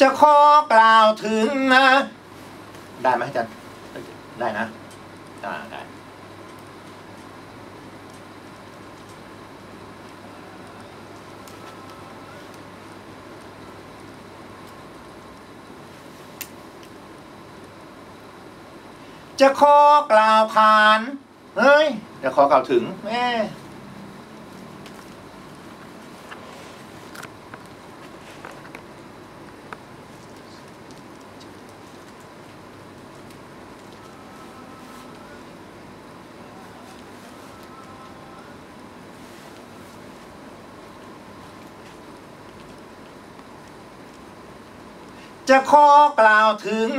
จะขอกล่าวถึงนะได้ไหมอาจารย์ได้นะอ่าได้จะขอกล่าวขาน เฮ้ย จะขอกล่าวถึงแม่ จะขอกล่าวถึง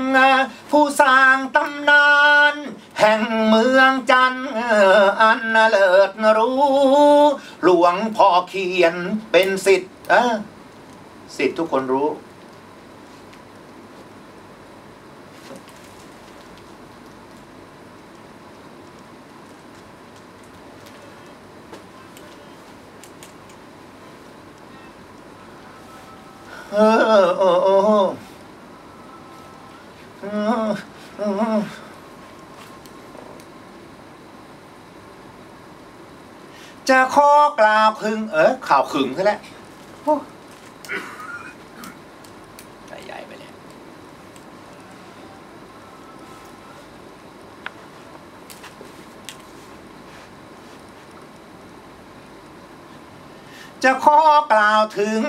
ผู้สร้างตำนาน แห่งเมืองจันทร์อันเลิศรู้ หลวงพ่อเขียนเป็นสิทธิ์สิทธิ์ทุกคนรู้ เออเออ จะขอกล่าวพึง เออข่าวขึงซะแล้วโอ้ใจใหญ่ไปเลยจะขอกล่าวถึง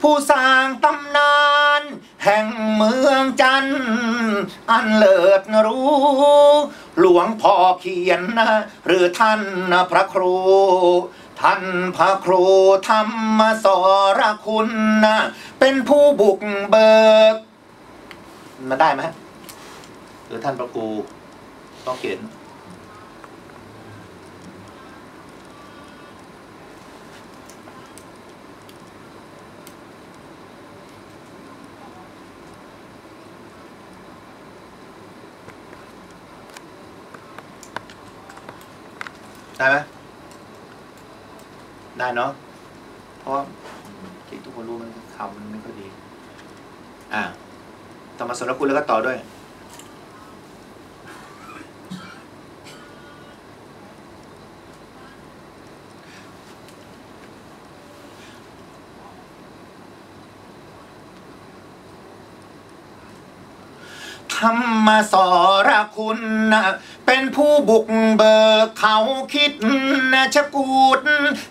ผู้สร้างตำนาน แห่งเมืองจันทร์อันเลิศรู้ หลวงพ่อเขียนนะหรือท่านพระครู ท่านพระครูธรรมสรคุณนะเป็นผู้บุกเบิกมาได้ไหมหรือท่านพระครูต้องเขียน ได้ไหมได้เนาะเพราะที่ทุกคนรู้มันคำมันไม่ค่อยดี อ่าต่อมสรคุณแล้วก็ต่อด้วย ธรรมสรคุณ เป็นผู้บุกเบิกเขาคิดนะชะกูด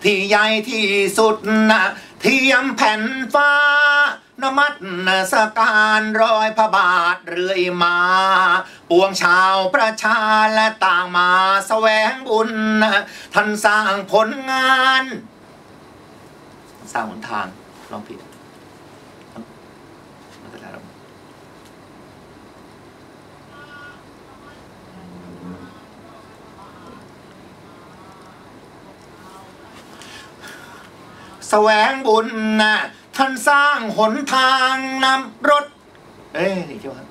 ที่ใหญ่ที่สุดนะเทียมแผ่นฟ้านมัดนะสการรอยพระบาทเรื่อยมา ปวงชาวประชาและต่างมาแสวงบุญ ท่านสร้างผลงาน สร้างหนทางลองผิดมันก็ได้แล้ว แสวงบุญนะท่านสร้างหนทางนำรถ เอ้ยนี่เจ้าครับ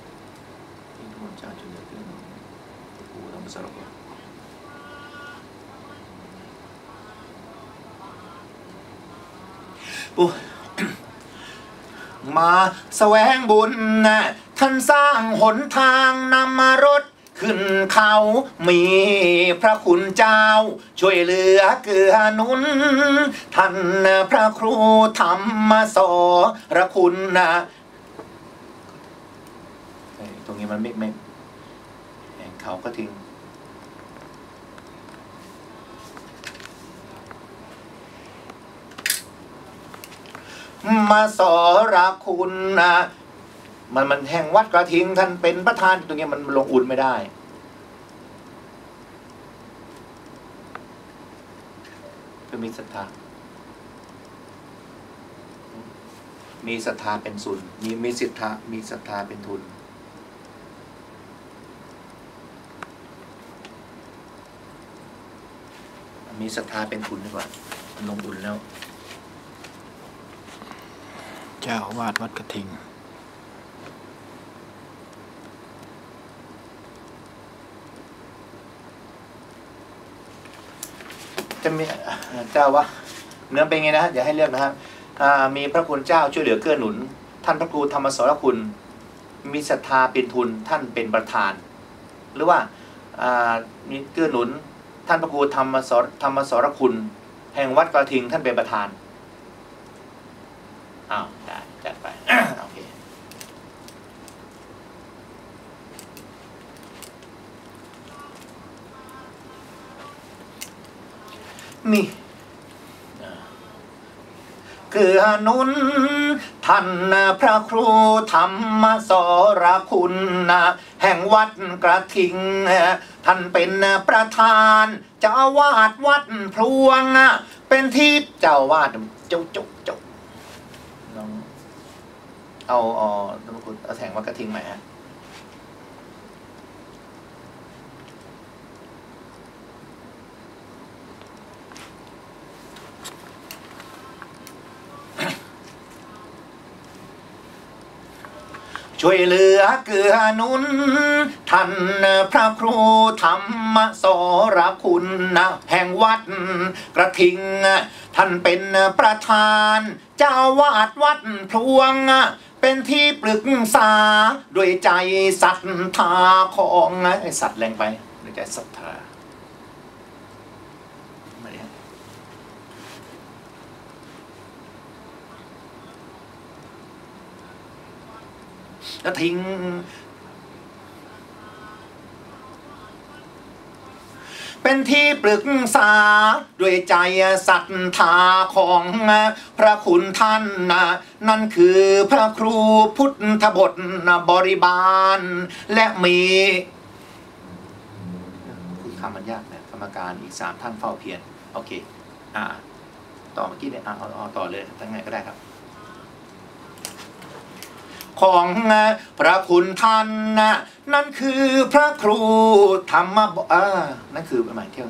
ที่ทุกคนเจ้าจุดเดือดขึ้นโอ้โหต้องมาสรุปว่าโอ้ยมาแสวงบุญนะท่านสร้างหนทางนำมารถ ขึ้นเขามีพระคุณเจ้า ช่วยเหลือเกื้อหนุน ท่านพระครูธรรมสอระคุณนะตรงนี้มันไม่ไม่เอ้ยเขาก็ทิ้งมาสอระคุณนะมันมันแห่งวัดกระทิงท่านเป็นประธานตรงนี้มันลงอุ่นไม่ได้ ก็มีศรัทธา มีศรัทธาเป็นศูนย์มีมีศรัทธามีศรัทธาเป็นทุน มีศรัทธาเป็นทุนดีกว่าลงอุ่นแล้ว เจ้าวาดวัดกระทิง จะมีเจ้าวะเนื้อเป็นไงนะอย่าให้เลือกนะครับมีพระคุณเจ้าช่วยเหลือเกื้อหนุน ท่านพระครูธรรมสรคุณ มีศรัทธาเป็นทุนท่านเป็นประธาน หรือว่าอ่ามีเกื้อหนุน ท่านพระครูธรรมสรธรรมสรคุณ แห่งวัดกระทิงท่านเป็นประธานอ้าวได้จัดไป โอเค นี่เกือหนุนท่านพระครูธรรมสรคุณแห่งวัดกระทิง ท่านเป็นประธานเจ้าวาดวัดพลวง เป็นที่เจ้าวาดเจ้าเจ้าเจ้าเอาเอาท่านพระคุณเอาแสงวัดกระทิงใหม่ฮะ ช่วยเหลือเกื้อนุนท่านพระครูธรรมสรคุณนะแห่งวัดกระทิง ท่านเป็นประธาน เจ้าวาดวัดพลวง เป็นที่ปรึกษา ด้วยใจศรัทธาของสัตว์แรงไปด้วยใจศรัทธาไม่ได้ แล้วทิ้ง เป็นที่ปรึกษา ด้วยใจศรัทธาของพระคุณท่านนะนั่นคือพระครูพุทธบทบริบาล และมีคือคำมันยากนะกรรมการอีกสามท่านเฝ้าเพียรโอเค อ่า ต่อเมื่อกี้เนี่ยอ่าเอาเอาต่อเลยทั้งไงก็ได้ครับ ของพระคุณท่านนะนั่นคือพระครูธรรมบอ่านั่นคือหมายเที่ยว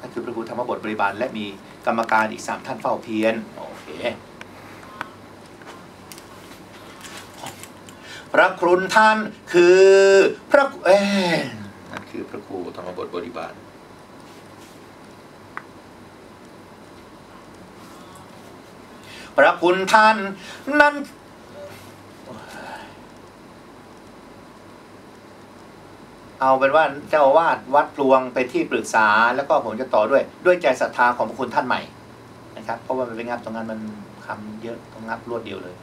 นั่นคือพระครูธรรมบทบริบาลและมีกรรมการอีกสามท่านเฝ้าเพียรโอเคพระครุนท่านคือพระเอ้ยนั่นคือพระครูธรรมบทบริบาลพระคุณท่านนั้น เอาเป็นว่าเจ้าอาวาดวัดปลวงเป็นที่ปรึกษา แล้วก็ผมจะต่อด้วย ด้วยใจศรัทธาของพระคุณท่านใหม่นะครับ เพราะว่ามันเป็นงับตรงนั้นมันคำเยอะต้องงับรวดเดียวเลย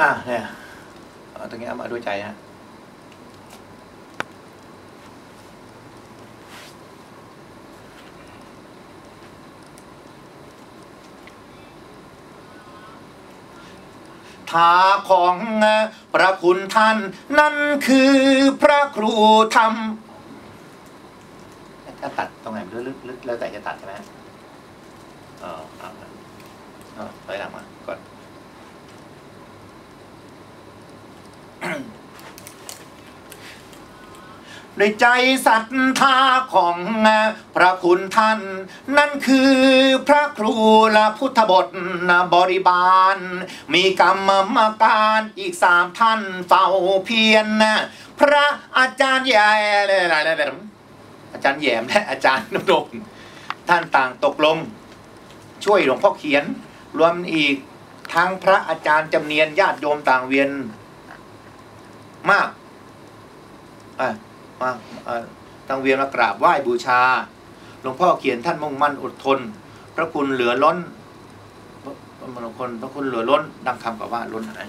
อะเนี่ยเอาตรงนี้เอามาด้วยใจฮะ ทาของพระคุณท่าน นั่นคือพระครูธรรมจะตัดตรงไหนม่รู้ลึกๆแล้วแต่จะตัดใช่ไหมอ๋อเอาไปหลังมาก่อน ด้วยใจศรัทธาของพระคุณท่าน นั่นคือพระครูและพุทธบทบริบาล มีกรรมการอีกสามท่านเฝ้าเพียรพระอาจารย์ใหญ่อาจารย์แยมและอาจารย์นดงท่านต่างตกลง ช่วยหลวงพ่อเขียน รวมอีกทั้งพระอาจารย์จำเนียนญาติโยมต่างเวียนมากอะ มาตั้งเวียนมากราบไหว้บูชา หลวงพ่อเขียนท่านมุ่งมั่นอดทน พระคุณเหลือล้นพระพระคนพระคุณเหลือล้นดังคำกับว่าล้นอะไร